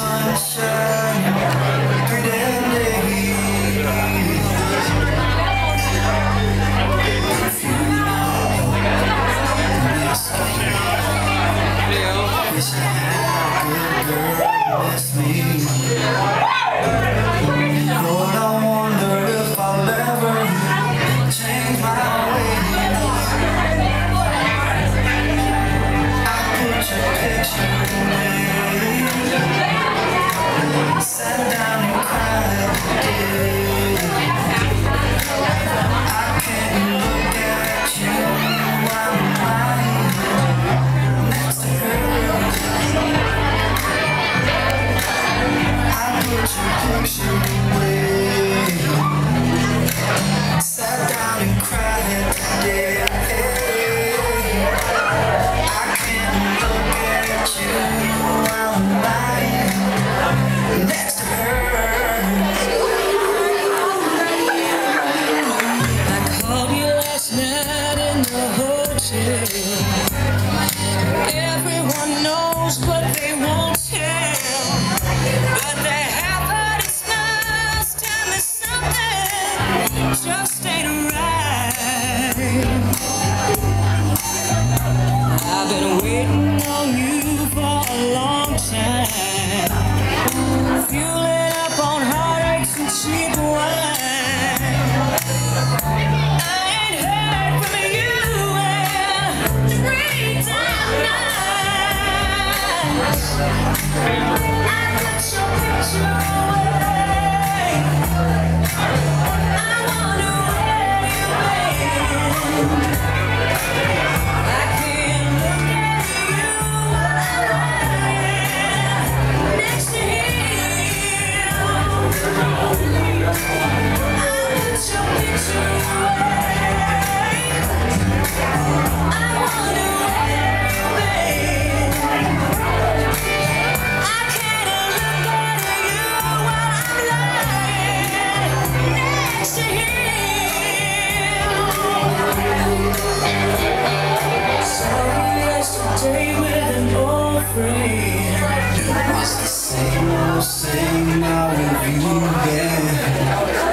sunshine. Everyone knows, but they won't I put your picture away. day with an old friend. It was the same old, same old review, again.